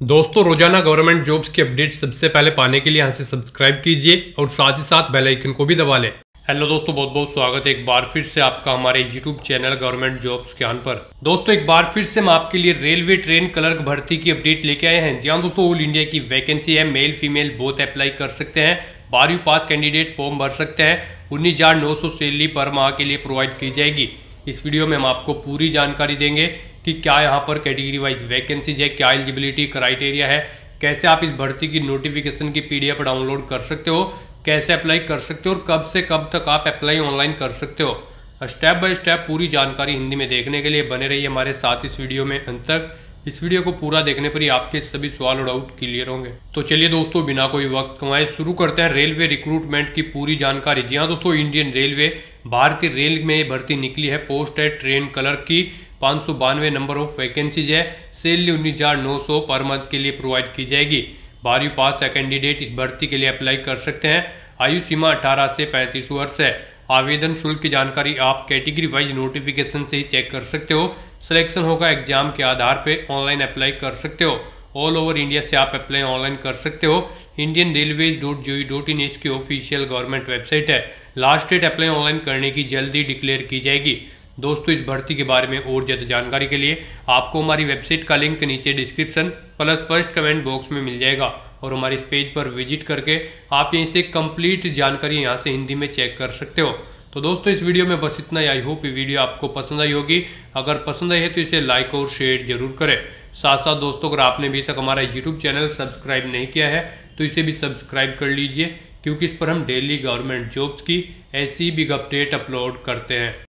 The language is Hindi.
दोस्तों, रोज़ाना गवर्नमेंट जॉब्स की अपडेट सबसे पहले पाने के लिए यहाँ से सब्सक्राइब कीजिए और साथ ही साथ बेल आइकन को भी दबा लें। हेलो दोस्तों, बहुत बहुत स्वागत है एक बार फिर से आपका हमारे यूट्यूब चैनल गवर्नमेंट जॉब्स के ज्ञान पर। दोस्तों, एक बार फिर से हम आपके लिए रेलवे ट्रेन क्लर्क भर्ती की अपडेट लेके आए हैं। जहाँ दोस्तों, ऑल इंडिया की वैकेंसी है, मेल, फीमेल बोथ अप्लाई कर सकते हैं। बारहवीं पास कैंडिडेट फॉर्म भर सकते हैं। उन्नीस हज़ार नौ सौ सैलरी पर माह के लिए प्रोवाइड की जाएगी। इस वीडियो में हम आपको पूरी जानकारी देंगे कि क्या यहाँ पर कैटेगरी वाइज वैकेंसीज है, क्या एलिजिबिलिटी क्राइटेरिया है, कैसे आप इस भर्ती की नोटिफिकेशन की पीडीएफ डाउनलोड कर सकते हो, कैसे अप्लाई कर सकते हो और कब से कब तक आप अप्लाई ऑनलाइन कर सकते हो। स्टेप बाय स्टेप पूरी जानकारी हिंदी में देखने के लिए बने रहिए हमारे साथ इस वीडियो में। अंत तक इस वीडियो को पूरा देखने पर ही आपके सभी सवाल और डाउट क्लियर होंगे। तो चलिए दोस्तों, बिना कोई वक्त कमाए शुरू करते हैं रेलवे रिक्रूटमेंट की पूरी जानकारी। जी हाँ दोस्तों इंडियन रेलवे भारतीय रेल में भर्ती निकली है। पोस्ट है ट्रेन कलर की, पाँच नंबर ऑफ़ वैकेंसीज है। सैलरी उन्नीस पर मंथ के लिए प्रोवाइड की जाएगी। बारहवीं पास है कैंडिडेट इस भर्ती के लिए अप्लाई कर सकते हैं। आयु सीमा अठारह से पैंतीस वर्ष है। आवेदन शुल्क की जानकारी आप कैटेगरी वाइज नोटिफिकेशन से ही चेक कर सकते हो। सिलेक्शन होगा एग्ज़ाम के आधार पर ऑनलाइन अप्लाई कर सकते हो। ऑल ओवर इंडिया से आप अप्लाई ऑनलाइन कर सकते हो। Indian railway dot G dot in इसकी ऑफिशियल गवर्नमेंट वेबसाइट है। लास्ट डेट अप्लाई ऑनलाइन करने की जल्दी डिक्लेयर की जाएगी। दोस्तों, इस भर्ती के बारे में और ज़्यादा जानकारी के लिए आपको हमारी वेबसाइट का लिंक नीचे description plus first comment box में मिल जाएगा और हमारे इस पेज पर विज़िट करके आप यहीं से कंप्लीट जानकारी यहाँ से हिंदी में चेक कर सकते हो। तो दोस्तों, इस वीडियो में बस इतना ही। आई होप ये वीडियो आपको पसंद आई होगी। अगर पसंद आई है तो इसे लाइक और शेयर ज़रूर करें। साथ साथ दोस्तों, अगर आपने अभी तक हमारा यूट्यूब चैनल सब्सक्राइब नहीं किया है तो इसे भी सब्सक्राइब कर लीजिए, क्योंकि इस पर हम डेली गवर्नमेंट जॉब्स की ऐसी बिग अपडेट अपलोड करते हैं।